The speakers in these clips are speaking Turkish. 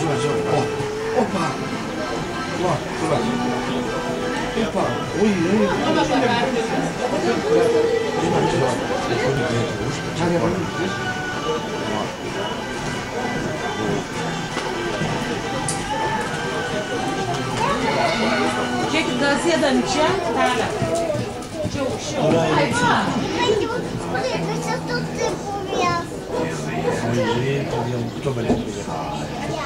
Zobacz, zobacz. O. Opa. No, zobacz. Opa. Uj, uj. Nie ma czego. Czarnia Çek gazeteden içe. Tala. Çok şov. Ayva. Kaçak tuttum ya. Ay, kavga, kutubele. Ya.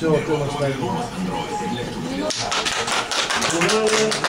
Все, ты нас найдешь.